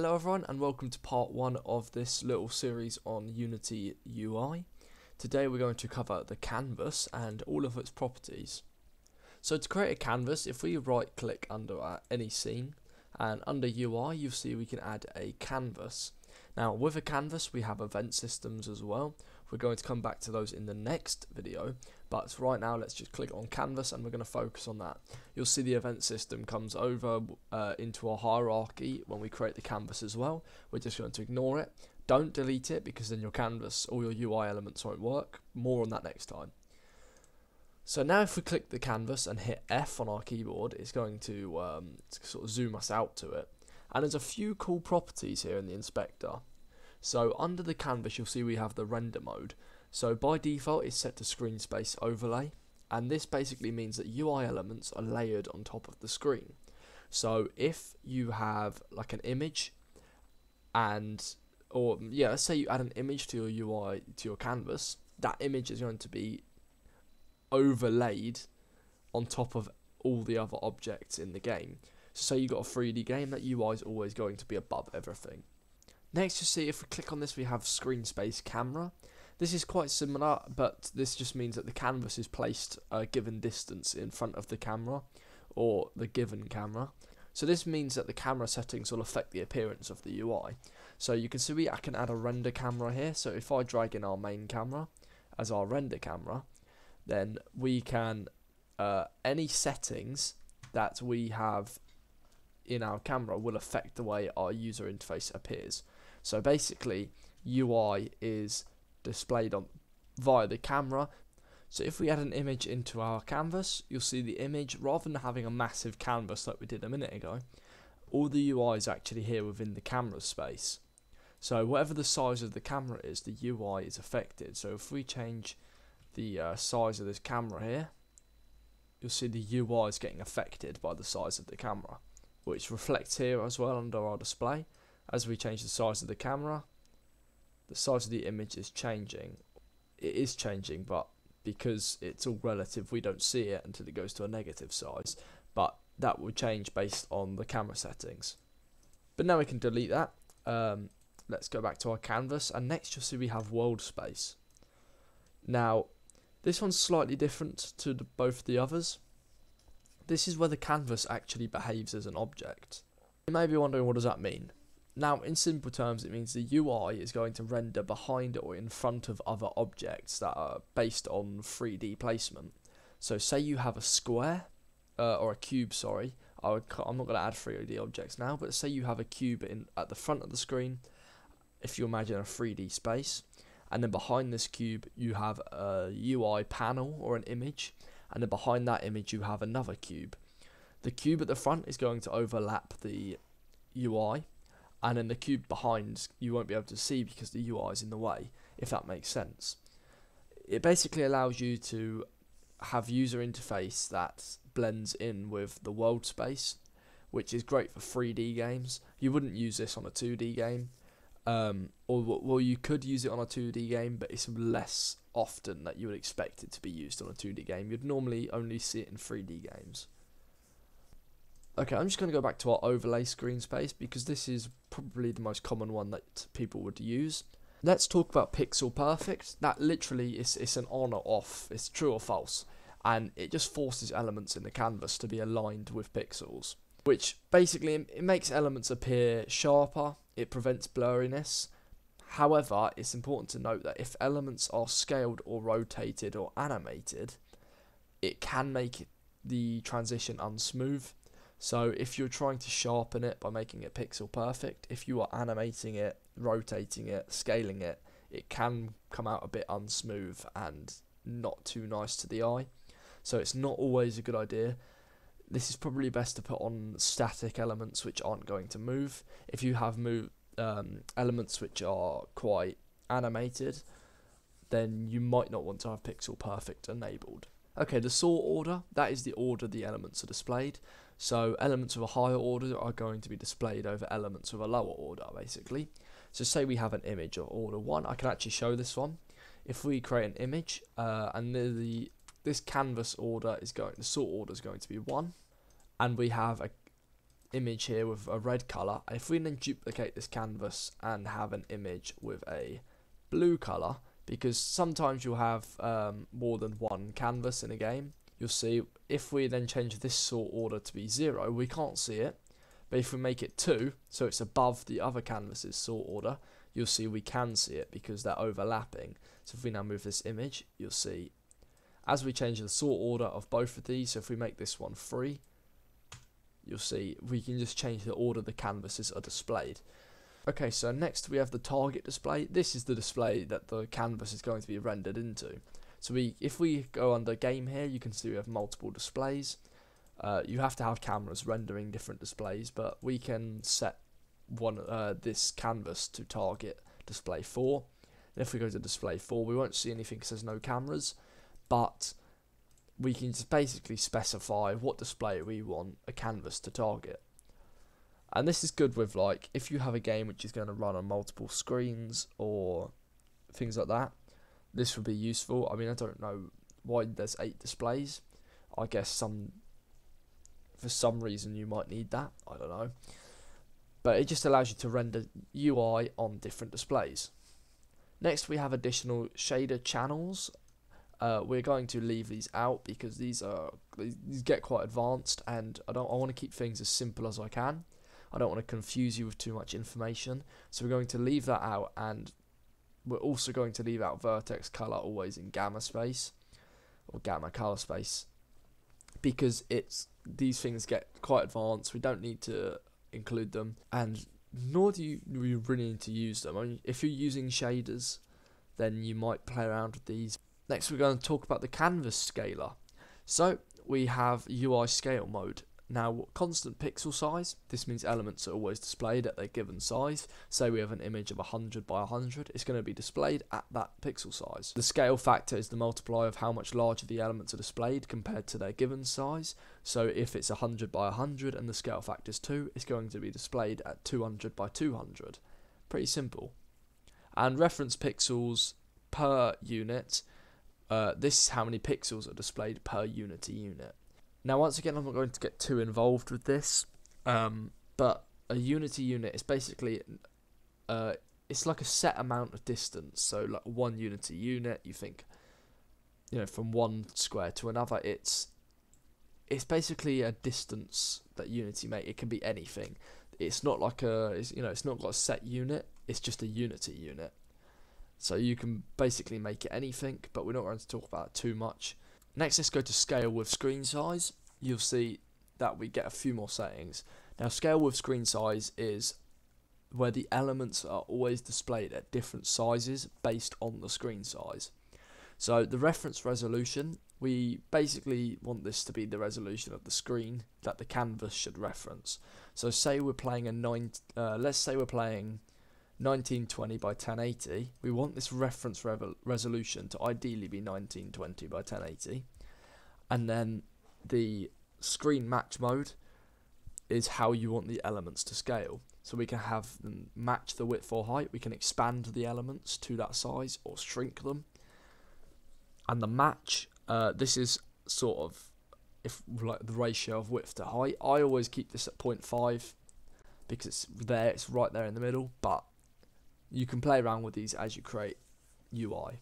Hello everyone and welcome to part one of this little series on Unity UI. Today we're going to cover the canvas and all of its properties. So to create a canvas, if we right click under uh, any scene and under UI you'll see we can add a canvas. Now with a canvas we have event systems as well. We're going to come back to those in the next video but right now let's just click on canvas and we're going to focus on that. You'll see the event system comes over uh, into our hierarchy when we create the canvas as well. We're just going to ignore it. Don't delete it because then your canvas or your UI elements won't work. More on that next time. So now if we click the canvas and hit F on our keyboard, it's going to um, sort of zoom us out to it. And there's a few cool properties here in the inspector. So under the canvas you'll see we have the render mode. So by default it's set to screen space overlay and this basically means that UI elements are layered on top of the screen. So if you have like an image and or yeah, let's say you add an image to your UI to your canvas, that image is going to be overlaid on top of all the other objects in the game. So say you've got a 3D game, that UI is always going to be above everything. Next you see if we click on this we have screen space camera. This is quite similar but this just means that the canvas is placed a given distance in front of the camera or the given camera. So this means that the camera settings will affect the appearance of the UI. So you can see I can add a render camera here. So if I drag in our main camera as our render camera, then we can, uh, any settings that we have in our camera will affect the way our user interface appears. So basically, UI is displayed on via the camera. So if we add an image into our canvas, you'll see the image, rather than having a massive canvas like we did a minute ago, all the UI is actually here within the camera space. So whatever the size of the camera is, the UI is affected. So if we change the uh, size of this camera here, you'll see the UI is getting affected by the size of the camera, which reflects here as well under our display. As we change the size of the camera, the size of the image is changing. It is changing, but because it's all relative, we don't see it until it goes to a negative size. But that will change based on the camera settings. But now we can delete that. Um, let's go back to our canvas, and next you'll see we have world space. Now, this one's slightly different to the, both the others. This is where the canvas actually behaves as an object. You may be wondering what does that mean? Now, in simple terms, it means the UI is going to render behind or in front of other objects that are based on 3D placement. So, say you have a square, uh, or a cube, sorry. I I'm not going to add 3D objects now, but say you have a cube in at the front of the screen, if you imagine a 3D space, and then behind this cube you have a UI panel or an image, and then behind that image you have another cube. The cube at the front is going to overlap the UI, and then the cube behind you won't be able to see because the UI is in the way, if that makes sense. It basically allows you to have user interface that blends in with the world space, which is great for 3D games. You wouldn't use this on a 2D game, um, or well, you could use it on a 2D game, but it's less often that you would expect it to be used on a 2D game. You'd normally only see it in 3D games. Okay, I'm just going to go back to our overlay screen space because this is probably the most common one that people would use. Let's talk about pixel perfect. That literally is it's an on or off, it's true or false, and it just forces elements in the canvas to be aligned with pixels, which basically it makes elements appear sharper, it prevents blurriness. However, it's important to note that if elements are scaled or rotated or animated, it can make the transition unsmooth so if you're trying to sharpen it by making it pixel perfect, if you are animating it, rotating it, scaling it, it can come out a bit unsmooth and not too nice to the eye. So it's not always a good idea. This is probably best to put on static elements which aren't going to move. If you have move um, elements which are quite animated, then you might not want to have pixel perfect enabled. Okay, the sort order, that is the order the elements are displayed. So elements of a higher order are going to be displayed over elements of a lower order, basically. So say we have an image of order 1, I can actually show this one. If we create an image, uh, and the, the, this canvas order is going, the sort order is going to be 1, and we have a image here with a red colour. If we then duplicate this canvas and have an image with a blue colour, because sometimes you'll have um, more than one canvas in a game, you'll see if we then change this sort order to be 0, we can't see it. But if we make it 2, so it's above the other canvas's sort order, you'll see we can see it because they're overlapping. So if we now move this image, you'll see as we change the sort order of both of these, so if we make this one 3, you'll see we can just change the order the canvases are displayed. Okay, so next we have the target display. This is the display that the canvas is going to be rendered into. So we, if we go under game here, you can see we have multiple displays. Uh, you have to have cameras rendering different displays, but we can set one uh, this canvas to target display 4. And if we go to display 4, we won't see anything because there's no cameras, but we can just basically specify what display we want a canvas to target. And this is good with like if you have a game which is going to run on multiple screens or things like that. This would be useful. I mean, I don't know why there's eight displays. I guess some for some reason you might need that. I don't know. But it just allows you to render UI on different displays. Next, we have additional shader channels uh, we're going to leave these out because these are these get quite advanced, and I don't. I want to keep things as simple as I can. I don't want to confuse you with too much information, so we're going to leave that out, and we're also going to leave out vertex color always in gamma space or gamma color space because it's these things get quite advanced. We don't need to include them, and nor do you really need to use them. I mean, if you're using shaders, then you might play around with these. Next we're going to talk about the canvas scaler. So we have UI scale mode. Now constant pixel size, this means elements are always displayed at their given size. Say we have an image of 100 by 100, it's going to be displayed at that pixel size. The scale factor is the multiplier of how much larger the elements are displayed compared to their given size. So if it's 100 by 100 and the scale factor is 2, it's going to be displayed at 200 by 200. Pretty simple. And reference pixels per unit uh, this is how many pixels are displayed per Unity unit. Now, once again, I'm not going to get too involved with this, um, but a Unity unit is basically uh, it's like a set amount of distance. So, like one Unity unit, you think, you know, from one square to another, it's it's basically a distance that Unity make. It can be anything. It's not like a, you know, it's not got a set unit. It's just a Unity unit. So you can basically make it anything, but we're not going to talk about it too much. Next, let's go to scale with screen size. You'll see that we get a few more settings. Now, scale with screen size is where the elements are always displayed at different sizes based on the screen size. So the reference resolution, we basically want this to be the resolution of the screen that the canvas should reference. So say we're playing a nine, uh, let's say we're playing 1920 by 1080. We want this reference resolution to ideally be 1920 by 1080. And then the screen match mode is how you want the elements to scale. So we can have them match the width or height. We can expand the elements to that size or shrink them. And the match, uh, this is sort of if like the ratio of width to height. I always keep this at 0.5 because it's there, it's right there in the middle. But you can play around with these as you create UI.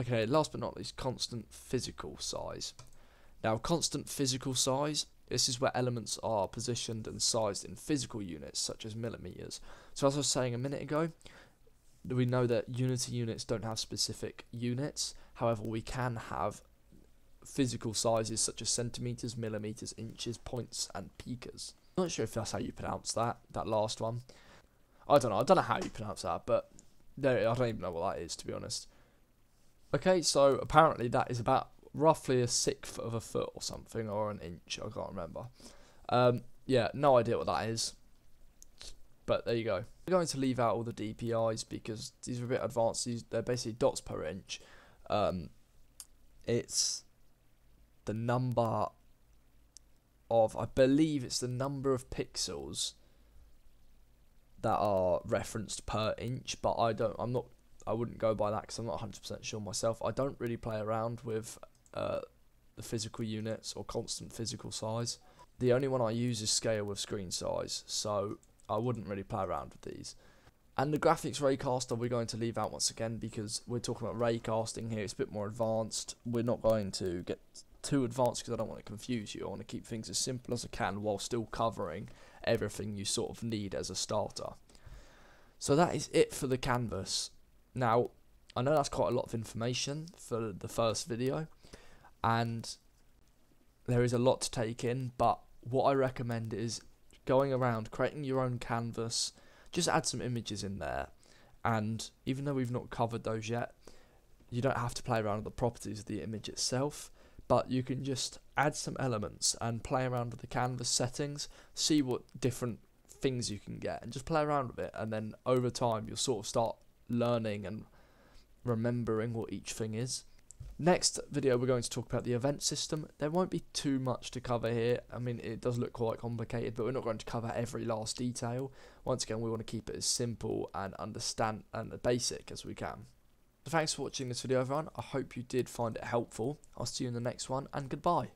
Okay, last but not least, constant physical size. Now, constant physical size, this is where elements are positioned and sized in physical units, such as millimeters. So as I was saying a minute ago, we know that Unity units don't have specific units. However, we can have physical sizes such as centimeters, millimeters, inches, points, and picas. I'm not sure if that's how you pronounce that, that last one. I don't know. I don't know how you pronounce that, but there, I don't even know what that is to be honest. Okay, so apparently that is about roughly a sixth of a foot or something, or an inch. I can't remember. Um, yeah, no idea what that is. But there you go. We're going to leave out all the DPIs because these are a bit advanced. These they're basically dots per inch. Um, it's the number of I believe it's the number of pixels that are referenced per inch, but I don't. I'm not. I wouldn't go by that because I'm not 100% sure myself. I don't really play around with uh, the physical units or constant physical size. The only one I use is scale with screen size, so I wouldn't really play around with these. And the graphics raycaster we're going to leave out once again because we're talking about raycasting here. It's a bit more advanced. We're not going to get too advanced because I don't want to confuse you. I want to keep things as simple as I can while still covering everything you sort of need as a starter. So that is it for the canvas. Now, I know that's quite a lot of information for the first video, and there is a lot to take in, but what I recommend is going around creating your own canvas just add some images in there and even though we've not covered those yet you don't have to play around with the properties of the image itself but you can just add some elements and play around with the canvas settings see what different things you can get and just play around with it and then over time you'll sort of start learning and remembering what each thing is Next video we're going to talk about the event system. There won't be too much to cover here. I mean it does look quite complicated but we're not going to cover every last detail. Once again we want to keep it as simple and understand and basic as we can. So thanks for watching this video everyone. I hope you did find it helpful. I'll see you in the next one and goodbye.